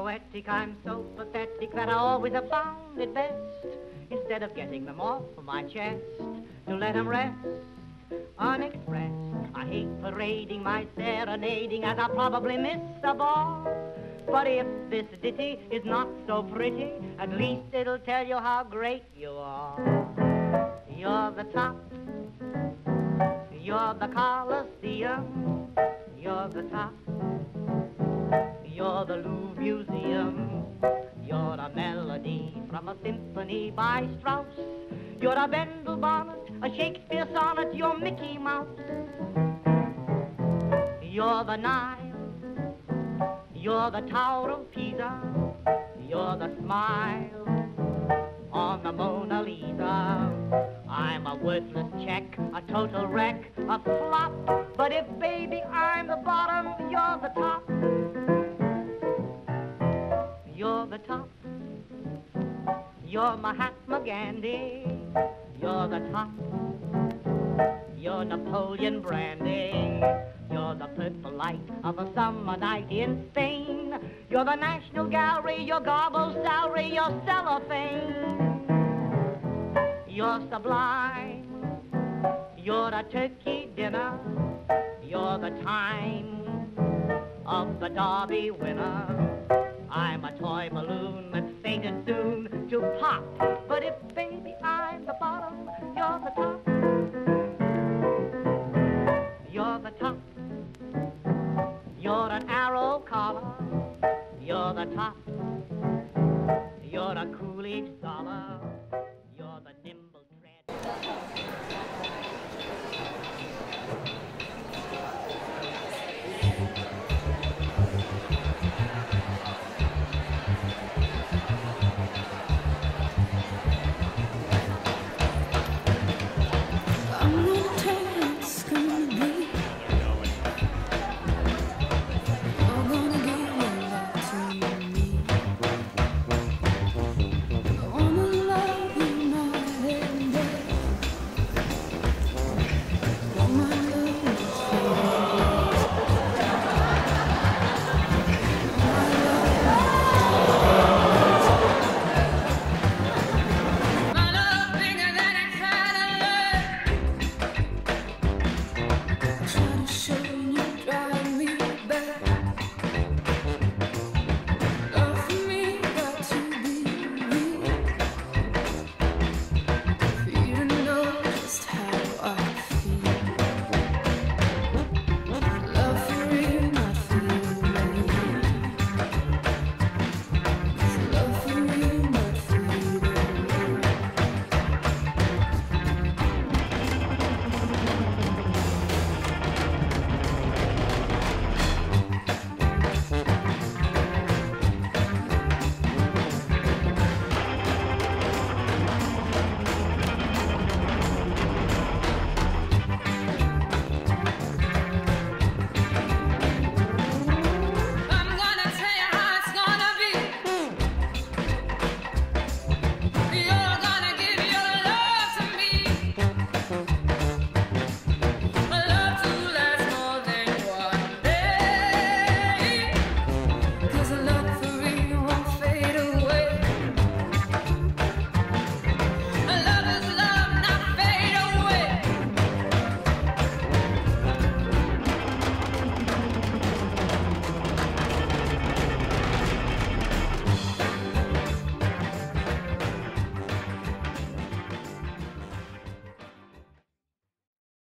poetic, I'm so pathetic that I always have found it best, instead of getting them off my chest, to let them rest unexpressed. I hate parading my serenading as I probably miss the ball. But if this ditty is not so pretty, at least it'll tell you how great you are. You're the top. You're the Colosseum. You're the top. A symphony by Strauss. You're a Bendel bonnet, a Shakespeare sonnet. You're Mickey Mouse. You're the Nile. You're the Tower of Pisa. You're the smile on the Mona Lisa. I'm a worthless check, a total wreck, a flop. But if, baby, I'm the bottom, you're the top. You're Mahatma Gandhi. You're the top. You're Napoleon Brandy. You're the purple light of a summer night in Spain. You're the National Gallery, your Garbo's salary, your cellophane. You're sublime. You're a turkey dinner. You're the time of the Derby winner. I'm a toy balloon but if, baby, I'm the bottom, you're the top. You're the top. You're an arrow collar. You're the top. You're a Coolidge dollar.